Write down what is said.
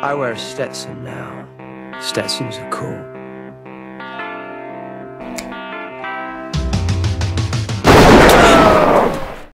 I wear a Stetson now. Stetsons are cool.